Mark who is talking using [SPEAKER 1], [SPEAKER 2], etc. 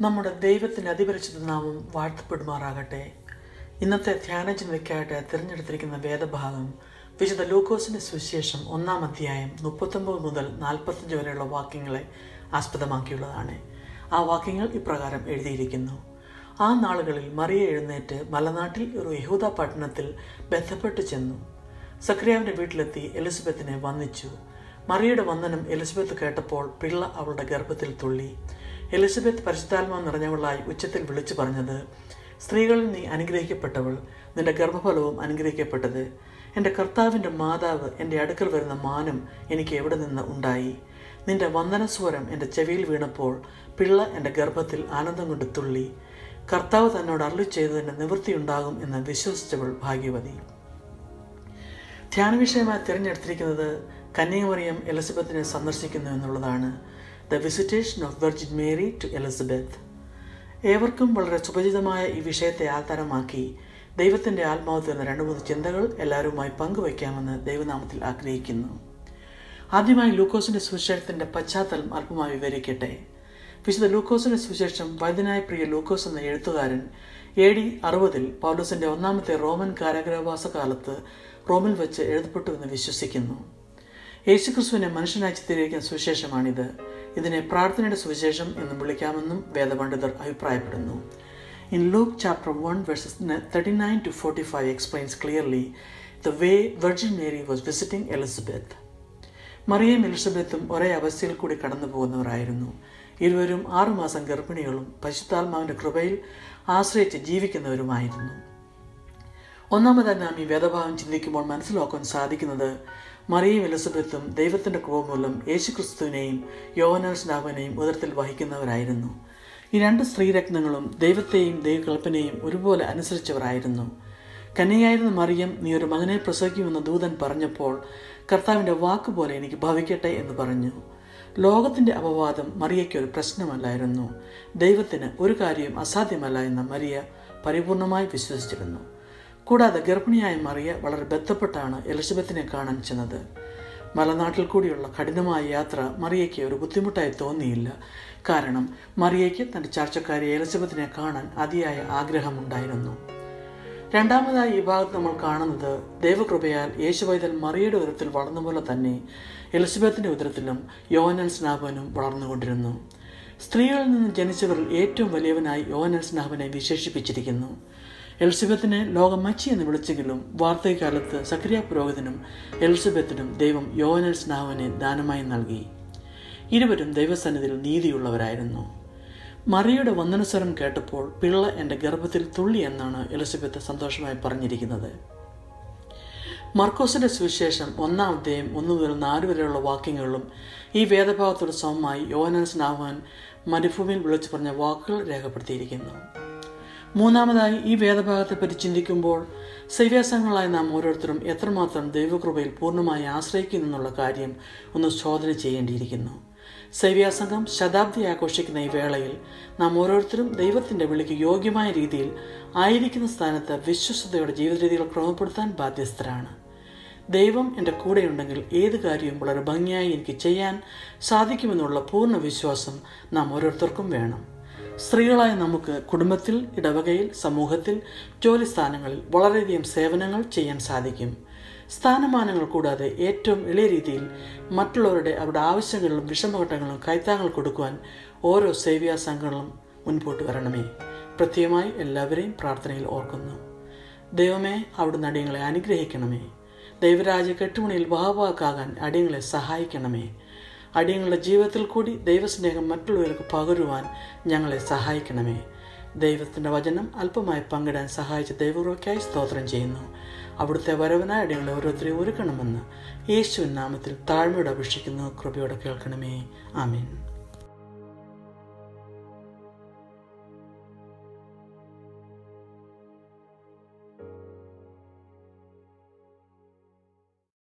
[SPEAKER 1] നമ്മുടെ ദൈവത്തിന്റെ അതിപരിശുദ്ധ നാമം വാഴ്ത്തപ്പെടുമാറാകട്ടെ. ഇന്നത്തെ ധ്യാന ചിന്തയ്ക്കായിട്ട് തിരഞ്ഞെടുത്തിരിക്കുന്ന വേദഭാഗം വിശുദ്ധ ലൂക്കോസിന്റെ സുവിശേഷം ഒന്നാം അധ്യായം മുപ്പത്തൊമ്പത് മുതൽ നാൽപ്പത്തഞ്ച് വരെയുള്ള വാക്യങ്ങളെ ആസ്പദമാക്കിയുള്ളതാണ്. ആ വാക്യങ്ങൾ ഇപ്രകാരം എഴുതിയിരിക്കുന്നു. ആ നാളുകളിൽ മറിയ എഴുന്നേറ്റ് മലനാട്ടിൽ ഒരു യഹൂദ പട്ടണത്തിൽ ബന്ധപ്പെട്ട് ചെന്നു. സക്രിയാവിന്റെ വീട്ടിലെത്തി എലിസബത്തിനെ വന്ദിച്ചു. മറിയയുടെ വന്ദനം എലിസബത്ത് കേട്ടപ്പോൾ പിള്ള അവളുടെ ഗർഭത്തിൽ തുള്ളി. എലിസബത്ത് പരിശുദ്ധാത്മാവ് നിറഞ്ഞവളായി ഉച്ചത്തിൽ വിളിച്ചു പറഞ്ഞത് സ്ത്രീകളിൽ നീ അനുഗ്രഹിക്കപ്പെട്ടവൾ നിന്റെ ഗർഭഫലവും അനുഗ്രഹിക്കപ്പെട്ടത്. എന്റെ കർത്താവിന്റെ മാതാവ് എന്റെ അടുക്കൽ വരുന്ന മാനം എനിക്ക് എവിടെ നിന്ന് ഉണ്ടായി? നിന്റെ വന്ദനസ്വരം എന്റെ ചെവിയിൽ വീണപ്പോൾ പിള്ള എന്റെ ഗർഭത്തിൽ ആനന്ദം കൊണ്ട് തുള്ളി. കർത്താവ് തന്നോട് അരുളി ചെയ്തതിന്റെ നിവൃത്തിയുണ്ടാകും എന്ന് വിശ്വസിച്ചവൾ ഭാഗ്യവതി. ധ്യാന വിഷയമായി തിരഞ്ഞെടുത്തിരിക്കുന്നത് കന്യാമറിയം എലിസബത്തിനെ സന്ദർശിക്കുന്നു എന്നുള്ളതാണ്. The visitation of Virgin Mary to Elizabeth ഏവർക്കും വളരെ സുപരിചിതമായ ഈ വിഷയത്തെ ആധാരമാക്കി ദൈവത്തിന്റെ ആത്മാവ് തരുന്ന രണ്ട് മൂന്ന് ചിന്തകൾ എല്ലാവരുമായി പങ്കുവയ്ക്കാമെന്ന് ദൈവനാമത്തിൽ ആഗ്രഹിക്കുന്നു. ആദ്യമായി ലൂക്കോസിന്റെ സുവിശേഷത്തിന്റെ പശ്ചാത്തലം അല്പമായി വിവരിക്കട്ടെ. വിശുദ്ധ ലൂക്കോസിന്റെ സുവിശേഷം വൈദ്യനായ പ്രിയ ലൂക്കോസ് എന്ന എഴുത്തുകാരൻ എ ഡി അറുപതിൽ പൗലോസിന്റെ ഒന്നാമത്തെ റോമൻ കാരാഗ്രഹവാസ കാലത്ത് റോമിൽ വെച്ച് എഴുതപ്പെട്ടുവെന്ന് വിശ്വസിക്കുന്നു. യേശുക്രിസ്തുവിനെ മനുഷ്യനായി ചിത്രീകരിക്കുന്ന സുവിശേഷമാണിത്. ഇതിനെ പ്രാർത്ഥനയുടെ സുവിശേഷം എന്നും വിളിക്കാമെന്നും വേദപണ്ഡിതർ അഭിപ്രായപ്പെടുന്നു. In Luke chapter one verses thirty nine to forty five explains clearly the way Virgin Mary was visiting Elizabeth മറിയയും എലിസബത്തും ഒരേ അവസ്ഥയിൽ കൂടി കടന്നു പോകുന്നവരായിരുന്നു ഇരുവരും ആറുമാസം ഗർഭിണികളും പശുത്താത്മാവിന്റെ കൃപയിൽ ആശ്രയിച്ച് ജീവിക്കുന്നവരുമായിരുന്നു. ഒന്നാമതായി നാം ഈ വേദഭാവം ചിന്തിക്കുമ്പോൾ മനസ്സിലാക്കാൻ സാധിക്കുന്നത് മറിയയും എലിസബത്തും ദൈവത്തിന്റെ കോപം മൂലം യേശുക്രിസ്തുവിനെയും യോവനാൽ സ്നാപനെയും ഉദരത്തിൽ വഹിക്കുന്നവരായിരുന്നു. ഈ രണ്ട് സ്ത്രീരത്നങ്ങളും ദൈവത്തെയും ദൈവകൽപ്പനയും ഒരുപോലെ അനുസരിച്ചവരായിരുന്നു. കന്യയായിരുന്ന മറിയം നീ ഒരു മകനെ പ്രസവിക്കുമെന്ന് ദൂതൻ പറഞ്ഞപ്പോൾ കർത്താവിന്റെ വാക്കുപോലെ എനിക്ക് ഭവിക്കട്ടെ എന്ന് പറഞ്ഞു. ലോകത്തിന്റെ അപവാദം മറിയയ്ക്ക് ഒരു പ്രശ്നമല്ലായിരുന്നു. ദൈവത്തിന് ഒരു കാര്യവും അസാധ്യമല്ല എന്ന് മറിയ പരിപൂർണമായി വിശ്വസിച്ചിരുന്നു. കൂടാതെ ഗർഭിണിയായ മറിയ വളരെ ബന്ധപ്പെട്ടാണ് എലിസബത്തിനെ കാണാൻ ചെന്നത്. മലനാട്ടിൽ കൂടിയുള്ള കഠിനമായ യാത്ര മറിയയ്ക്ക് ഒരു ബുദ്ധിമുട്ടായി തോന്നിയില്ല. കാരണം മറിയയ്ക്ക് തന്റെ ചർച്ചക്കാരി എലിസബത്തിനെ കാണാൻ അതിയായ ആഗ്രഹമുണ്ടായിരുന്നു. രണ്ടാമതായി ഈ ഭാഗത്ത് നമ്മൾ കാണുന്നത് ദൈവകൃപയാൽ യേശുവൈതൽ മറിയയുടെ ഉദരത്തിൽ വളർന്ന പോലെ തന്നെ എലിസബത്തിന്റെ ഉദരത്തിലും യോഹനൻ സ്നാപനും വളർന്നുകൊണ്ടിരുന്നു. സ്ത്രീകളിൽ നിന്ന് ജനിച്ചവരിൽ ഏറ്റവും വലിയവനായി യോഹനൻ സ്നാപനെ വിശേഷിപ്പിച്ചിരിക്കുന്നു. എലിസബത്തിനെ ലോകമച്ചി എന്ന് വിളിച്ചെങ്കിലും വാർത്തകാലത്ത് സക്രിയ പുരോഹിതനും എലിസബത്തിനും ദൈവം യോഹനൽ സ്നാഹുവിനെ ദാനമായി നൽകി. ഇരുവരും ദൈവസന്നിധിയിൽ നീതിയുള്ളവരായിരുന്നു. മറിയുടെ വന്ദനസ്വരം കേട്ടപ്പോൾ പിള്ള എന്റെ ഗർഭത്തിൽ തുള്ളി എന്നാണ് എലിസബത്ത് സന്തോഷമായി പറഞ്ഞിരിക്കുന്നത്. മർക്കോസിന്റെ സുവിശേഷം ഒന്നാം അധ്യായം ഒന്നു മുതൽ നാല് വരെയുള്ള വാക്യങ്ങളിലും ഈ വേദഭാവത്തോട് സമമായി യോഹനൻ സ്നാഹുവാൻ മരുഭൂമിയിൽ വിളിച്ചു പറഞ്ഞ വാക്കുകൾ രേഖപ്പെടുത്തിയിരിക്കുന്നു. മൂന്നാമതായി ഈ വേദഭാഗത്തെ പറ്റി ചിന്തിക്കുമ്പോൾ സൈവ്യാസങ്ങളായ നാം ഓരോരുത്തരും എത്രമാത്രം ദൈവകൃപയിൽ പൂർണമായി ആശ്രയിക്കുന്നു എന്നുള്ള കാര്യം ഒന്ന് ശോധന ചെയ്യേണ്ടിയിരിക്കുന്നു. സൈവ്യാസംഘം ശതാബ്ദി ആഘോഷിക്കുന്ന ഈ വേളയിൽ നാം ഓരോരുത്തരും ദൈവത്തിന്റെ വിളിക്ക് യോഗ്യമായ രീതിയിൽ ആയിരിക്കുന്ന സ്ഥാനത്ത് വിശ്വസ്തയുടെ ജീവിത രീതികൾ ക്രമപ്പെടുത്താൻ ബാധ്യസ്ഥരാണ്. ദൈവം എന്റെ കൂടെയുണ്ടെങ്കിൽ ഏത് കാര്യവും വളരെ ഭംഗിയായി എനിക്ക് ചെയ്യാൻ സാധിക്കുമെന്നുള്ള പൂർണ വിശ്വാസം നാം ഓരോരുത്തർക്കും വേണം. സ്ത്രീകളായ നമുക്ക് കുടുംബത്തിൽ ഇടവകയിൽ സമൂഹത്തിൽ ജോലി സ്ഥാനങ്ങളിൽ വളരെയധികം സേവനങ്ങൾ ചെയ്യാൻ സാധിക്കും. സ്ഥാനമാനങ്ങൾ കൂടാതെ ഏറ്റവും എളിയ രീതിയിൽ മറ്റുള്ളവരുടെ അവരുടെ ആവശ്യങ്ങളിലും വിഷമഘട്ടങ്ങളിലും കൈത്താങ്ങൾ കൊടുക്കുവാൻ ഓരോ സേവ്യാ സംഘങ്ങളും മുൻപോട്ട് വരണമേ. പ്രത്യേകമായി എല്ലാവരെയും പ്രാർത്ഥനയിൽ ഓർക്കുന്നു. ദൈവമേ അവിടുന്ന് അടിയങ്ങളെ അനുഗ്രഹിക്കണമേ. ദൈവരാജ കെട്ടുമണിയിൽ വാവാക്കാകാൻ അടിയങ്ങളെ സഹായിക്കണമേ. അടിയങ്ങളുടെ ജീവിതത്തിൽ കൂടി ദൈവസ്നേഹം മറ്റുള്ളവർക്ക് പകരുവാൻ ഞങ്ങളെ സഹായിക്കണമേ. ദൈവത്തിന്റെ വചനം അല്പമായി പങ്കിടാൻ സഹായിച്ച ദൈവകൃപയ്ക്കായി സ്തോത്രം ചെയ്യുന്നു. അവിടുത്തെ വരവനായ അടിയങ്ങളെ ഓരോരുത്തരെ ഒരുക്കണമെന്ന് യേശുവിൻ നാമത്തിൽ താഴ്മയോടെ അപേക്ഷിക്കുന്നു. കൃപയോടെ കേൾക്കണമേ. ആമീൻ.